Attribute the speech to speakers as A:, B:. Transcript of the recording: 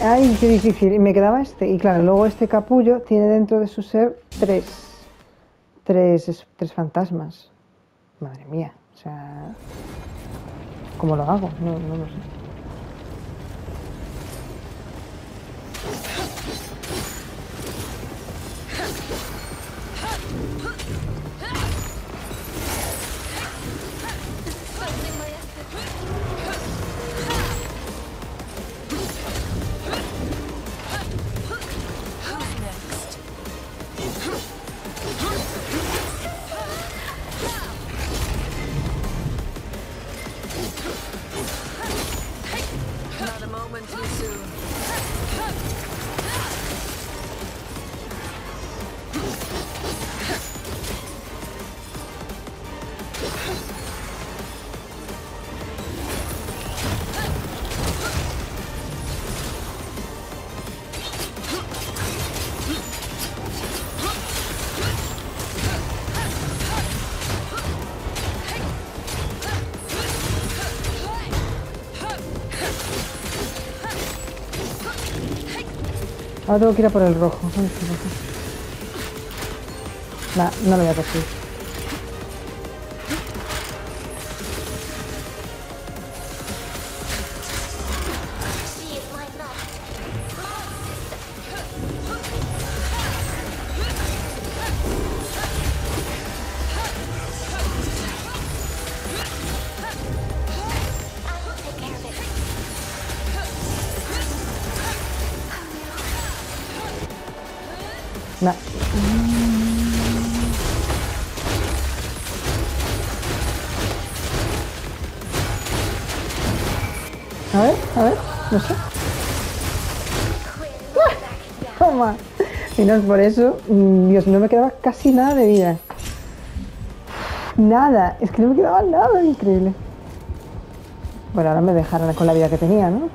A: Ay, qué difícil. Y me quedaba este. Y claro, luego este capullo tiene dentro de su ser tres. Tres, es- tres fantasmas. Madre mía. O sea. ¿Cómo lo hago? No, no lo sé.
B: Moment too soon.
A: Ahora tengo que ir a por el rojo. Nah, no lo voy a conseguir. A ver, a ver, no sé. Toma. Y no es por eso. mm, Dios, no me quedaba casi nada de vida. Nada, es que no me quedaba nada, increíble. Bueno, ahora me dejaron con la vida que tenía, ¿no?